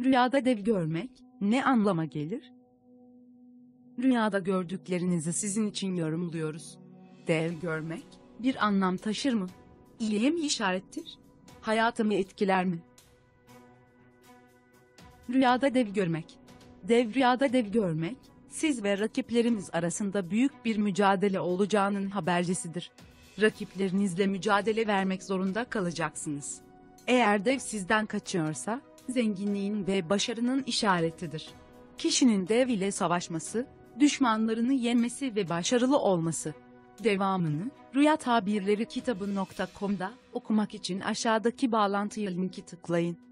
Rüyada dev görmek ne anlama gelir? Rüyada gördüklerinizi sizin için yorumluyoruz. Dev görmek bir anlam taşır mı? İyiye mi işarettir? Hayatımı etkiler mi? Rüyada dev görmek. Dev rüyada dev görmek, siz ve rakipleriniz arasında büyük bir mücadele olacağının habercisidir. Rakiplerinizle mücadele vermek zorunda kalacaksınız. Eğer dev sizden kaçıyorsa, zenginliğin ve başarının işaretidir. Kişinin dev ile savaşması, düşmanlarını yenmesi ve başarılı olması. Devamını, Rüya Tabirleri kitabı.com'da okumak için aşağıdaki bağlantıya linki tıklayın.